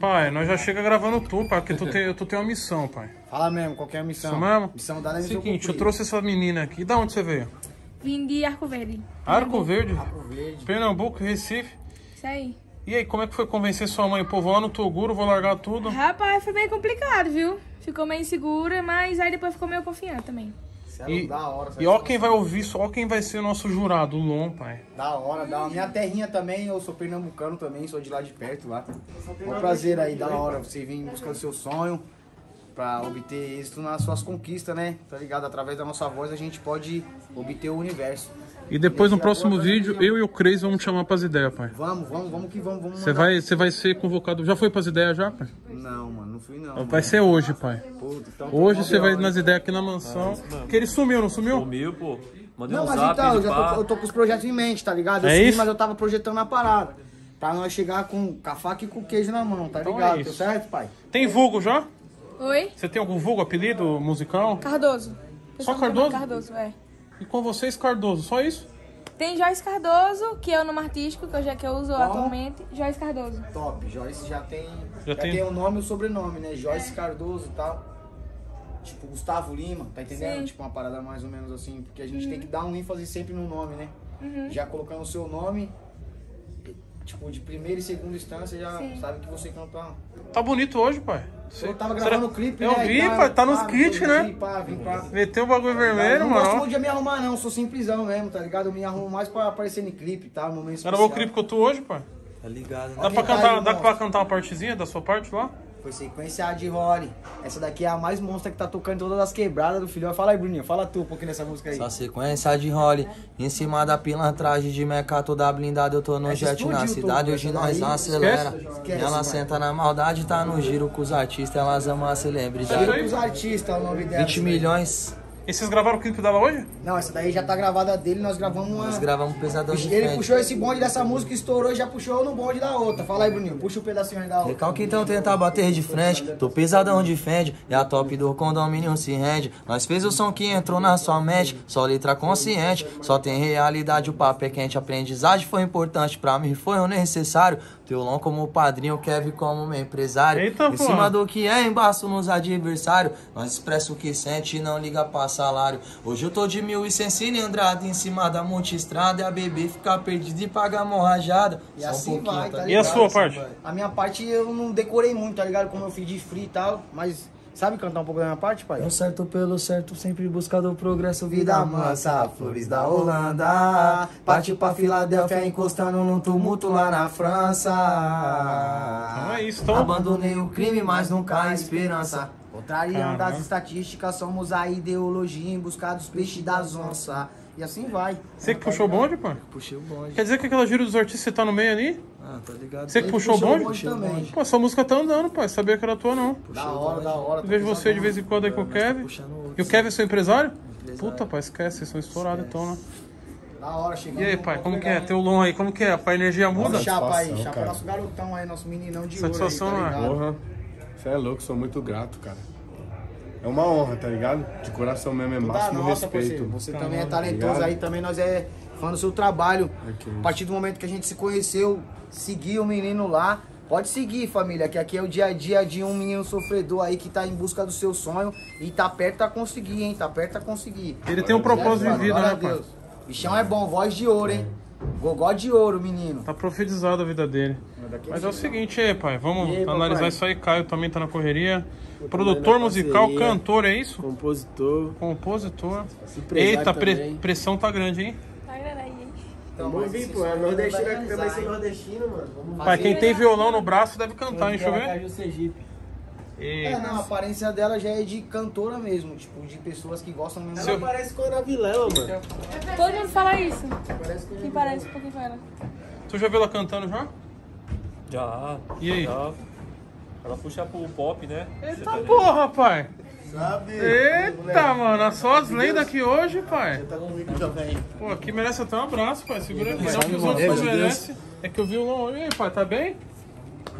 Pai, nós já chega gravando tu, pai, porque tu tem, tu tem uma missão, pai. Fala mesmo, qual que é a missão? Isso mesmo? Missão da missão Seguinte, eu cumprida. trouxe essa menina aqui. Da onde você veio? Vim de Arco Verde. Arco Verde, Arco Verde. Pernambuco, Recife. Isso aí. E aí, como é que foi convencer sua mãe? Pô, vou lá no Toguro, vou largar tudo. Rapaz, foi bem complicado, viu? Ficou meio insegura, mas aí depois ficou meio confiante também. E, da hora. e ó quem vai ouvir isso, ó quem vai ser o nosso jurado, o Lon, pai. Da hora, da hora. Minha terrinha também, eu sou pernambucano também, sou de lá de perto lá. É um prazer aí, da hora, você vir em busca do seu sonho pra obter êxito nas suas conquistas, né? Tá ligado? Através da nossa voz a gente pode obter o universo. E depois no próximo vídeo, eu e o Cris vamos chamar pras ideias, pai. Vamos, vamos, vamos que vamos. vamos Você mandar- vai, você vai ser convocado. Já foi pras ideias já, pai? Não, mano, não fui não. Vai ser hoje, pai. Puta, então- Hoje você vai nas ideias aqui na mansão. Que ele sumiu, não sumiu? Sumiu, pô. Mandei Não, um mas zap, então, eu, já tô, eu tô com os projetos em mente, tá ligado? Eu É sei, isso? mas eu tava projetando a parada. Pra nós chegar com, com a faca e com o queijo na mão, tá Então ligado? é Tá isso. certo, pai? Tem vulgo já? Oi? Você tem algum vulgo, apelido musical? Cardoso. Só me chama Cardoso? Cardoso, é. E com vocês, Cardoso, só isso? Tem Joyce Cardoso, que é o nome artístico, que eu já que eu uso atualmente. Joyce Cardoso. Top. Joyce já tem. Já Já, tem- tem... o nome e o sobrenome, né? Joyce Cardoso e tal. Tipo, Gustavo Lima, tá entendendo? Sim. Tipo, uma parada mais ou menos assim. Porque a gente tem que dar um ênfase sempre no nome, né? Uhum. Já colocando o seu nome, tipo, de primeira e segunda instância, já Sim. sabe que você canta. Tá bonito hoje, pai. Eu tava Será- gravando o clipe, Eu né? vi, e pai, tá nos kits, vim né? Pá, vim pra... Meteu o bagulho vermelho, eu não gosto mano. muito de me arrumar, não. Sou simplesão mesmo, tá ligado? Eu me arrumo mais pra aparecer em clipe e tal, momento especial. Gravou o clipe com tu hoje, pai? Tá ligado, né? Dá pra cantar, dá pra cantar uma partezinha da sua parte lá? Foi sequência de Rory. Essa daqui é a mais monstra que tá tocando todas as quebradas do filho. Fala aí, Bruninho. Fala tu um pouquinho nessa música aí. Só sequência de role, em cima da pilantragem de meca toda blindada, eu tô no Essa jet na cidade, hoje essa nós daí. acelera. Esquece, ela senta na maldade, tá no giro com os artistas, elas amam a celebridade. Chega pros artistas o nome dela. 20 milhões, E vocês gravaram o clipe dela hoje? Não, essa daí já tá gravada dele. Nós gravamos uma... nós gravamos pesadão de Ele frente. puxou esse bonde dessa música, estourou e já puxou no bonde da outra. Fala aí, Bruninho. Puxa o pedacinho aí da outra. Recalque então tenta bater de frente, tô pesadão de fende, e a top do condomínio se rende. Nós fez o som que entrou na sua mente, só letra consciente, só tem realidade, o papo é quente. Aprendizagem foi importante pra mim, foi o necessário. Teolão como padrinho, Kevin como meu empresário. Eita, em pô. cima do que é embaço nos adversários, nós expressa o que sente e não liga pra salário. Hoje eu tô de mil e cem cilindrada em cima da multistrada, e a bebê fica perdida e paga morrajada. E Só um assim pouquinho, vai, tá tá E a ligado? sua Assim parte? vai. A minha parte eu não decorei muito, tá ligado? Como eu fiz de free e tal. Mas sabe cantar um pouco da minha parte, pai? No certo pelo certo, sempre buscando o progresso, Vida mansa, flores da Holanda. Partiu pra Filadélfia, encostando num tumulto lá na França. Então é isso, então. Abandonei o crime, mas nunca a esperança. Contrariando Caramba. das estatísticas, somos a ideologia em busca dos peixes das onças. E assim vai. Você que puxou o bonde, pai? Puxei o bonde. Quer dizer que aquela giro dos artistas você tá no meio ali? Ah, tá ligado? Você que puxou o bonde? bonde também. Pô, essa música tá andando, pai. Sabia que era tua, não. Da hora, da hora. Eu vejo você de vez em quando aí com o Kevin. E o Kevin é seu empresário? Empresário. Puta, pai, esquece, vocês são estourados então, né? Da hora, chegando. E aí, pai, como que é? Teu Lon aí, como que é? Pai, a energia muda? Chapa aí, Satisfação, chapa nosso garotão aí, nosso meninão de Satisfação, ouro tá ligado? Porra, você é louco, sou muito grato, cara. É uma honra, tá ligado? De coração mesmo, é Da máximo nossa, respeito. parceiro. Você Caramba, também é talentoso obrigado. aí, também nós é fã do seu trabalho. É A partir do momento que a gente se conheceu, seguir o menino lá. Pode seguir, família, que aqui é o dia a dia de um menino sofredor aí que tá em busca do seu sonho e tá perto a conseguir, hein? Tá perto a conseguir. Ele tem um propósito de Certo, vida, né? Deus. Bichão é bom, voz de ouro, hein? Gogó de ouro, menino. Tá profetizada a vida dele. Mas é o seguinte aí, pai, vamos aí, analisar papai? isso aí. Caio também tá na correria. Produtor musical, parceria. cantor, é isso? Compositor. Compositor. Eita, pre- pressão tá grande, hein? Tá grande aí, hein? Então, Vamos vir, pô. É nordestino vai aqui também, ser nordestino, mano. Vamos Pai, quem tem violão no braço deve cantar, hein? Deixa eu ver. É, não, a aparência dela já é de cantora mesmo, tipo, de pessoas que gostam mesmo. Ela parece com a Vilela, mano. Todo mundo fala isso. Parece que Que parece um pouquinho com ela. Tu já viu ela cantando já? Já. E aí? Já. Ela puxa pro pop, né? Eita porra, pai! Sabe? Eita, mano, só as lendas aqui hoje, pai. Tá comigo também. Pô, aqui merece até um abraço, pai. Segura aqui. Não que os outros de merecem. É que o violão. E aí, pai, tá bem?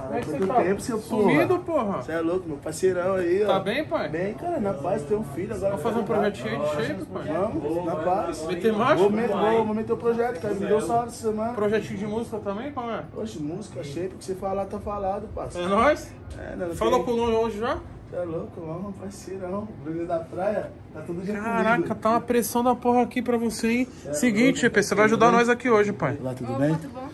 Como é que você Quanto tá? tempo, seu porra? Sumido, porra. Você é louco, meu parceirão aí, ó. Tá bem, pai? Bem, cara, na paz, tem um filho agora. Vamos fazer um projetinho aí de shape, pai? Vamos, na paz. Meter marcha? Vou, met- vou, vou meter o projeto, cara. Me deu salário essa semana. Projetinho de música também, como é? Oxe, música, shape, que você falar, tá falado, É parceiro. nóis? É, não, não Falou com o nome hoje já? Você é louco, vamos, parceirão. Bruno da praia, tá todo dia Caraca, comigo. tá uma pressão da porra aqui pra você, hein? Seguinte, GP, você vai ajudar nós aqui hoje, pai. Lá, tudo Opa, bem? tudo bom?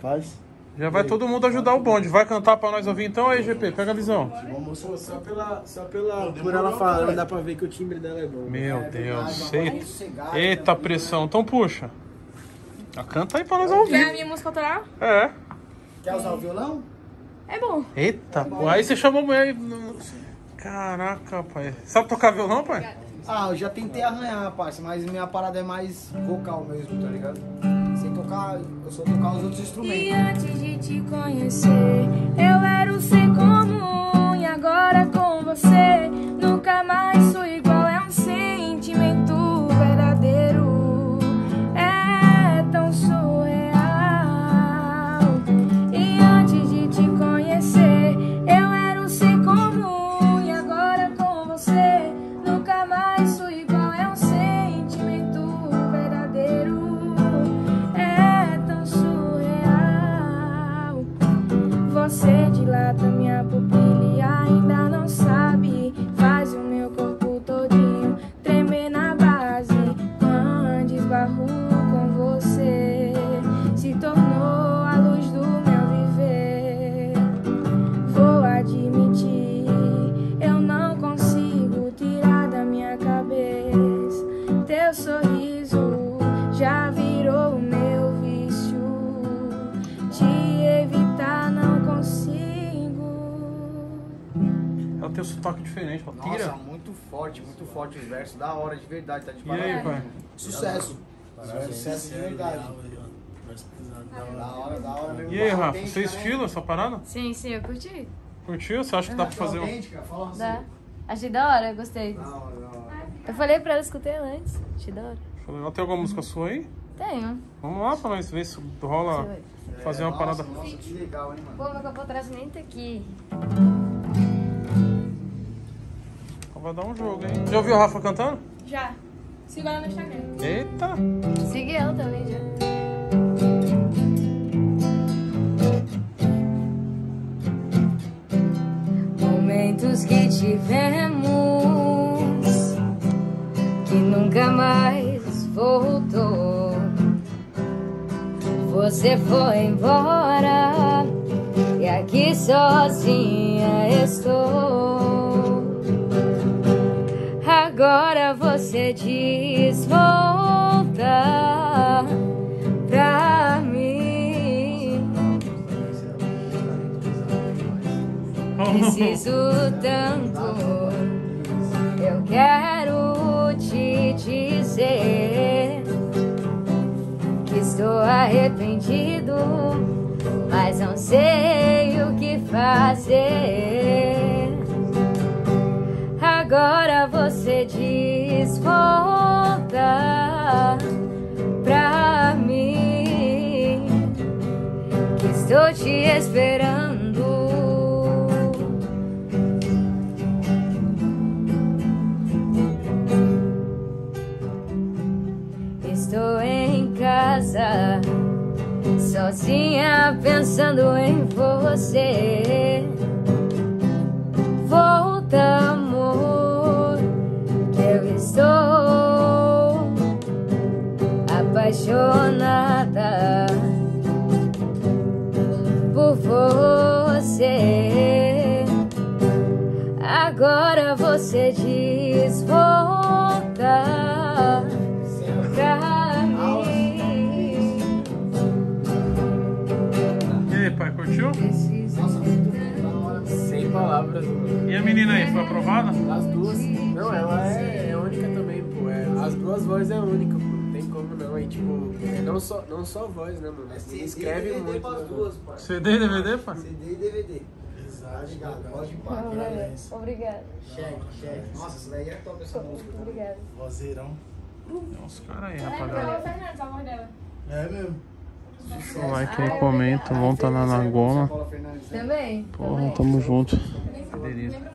Paz? Já vai todo mundo ajudar o bonde. Vai cantar pra nós ouvir então aí, GP? Pega a visão. Vamos, Só pela, só pela, por ela falando, dá pra ver que o timbre dela é bom. Meu Deus. Eita, eita pressão. Então puxa. Canta aí pra nós Quer a ouvir. minha música autoral? É. Quer usar o violão? É bom. Eita, pô. Aí você chamou mulher. Caraca, pai. Sabe tocar violão, pai? Ah, eu já tentei arranhar, parça, mas minha parada é mais vocal mesmo, tá ligado? Tocar, eu só tocar os outros E instrumentos. antes de te conhecer, eu era um ser comum. Sorriso já virou o meu vício. Te evitar não consigo. Ela tem um sotaque diferente, ó. Nossa, Tira. muito forte, muito forte os versos, da hora, de verdade, tá de E aí, pai? Sucesso. Sucesso de verdade. Da hora, da hora mesmo. E aí, Rafa? Autêntica, Seu né? estilo, essa parada? Sim, sim, eu curti. Curtiu? Você acha que dá pra fazer um. Autêntica, fala assim. Dá. Achei da hora, gostei. Da hora, da hora. Eu falei pra ela, escutei antes. Da hora. Falei, Tem alguma música sua aí? Tenho. Vamos lá pra nós ver se rola fazer uma Nossa, parada. Nossa, que legal, hein, mano. Pô, meu copo atrás nem tá aqui. Vai dar um jogo, hein? Já ouviu o Rafa cantando? Já. Siga ela no Instagram. Eita! Siga ela também já. Momentos que tivemos Você foi embora e aqui sozinha estou. Agora você diz volta pra mim. Preciso tanto, arrependido, mas não sei o que fazer. Agora você diz volta pra mim que estou te esperando. Pensando em você. Volta, amor, que eu estou apaixonada por você. Agora você diz volta aprovada? As duas. Não, ela é, é única também, pô. É, as duas vozes é única, pô. Não tem como não. E tipo, é, não só, não só voz, né, mano? Ele escreve DVD muito. pras né, duas, pai. CD e DVD, pai? CD e DVD. Tá ligado? Pode ir pá. Obrigada. Cheque, cheque. Nossa, isso daí é top essa música. Obrigada. Vozeirão. Tem uns caras aí, é rapaziada. Carol Fernandes, a voz dela. É mesmo. Like aí, comenta, vão tá lá na goma. Também? Porra, tamo junto.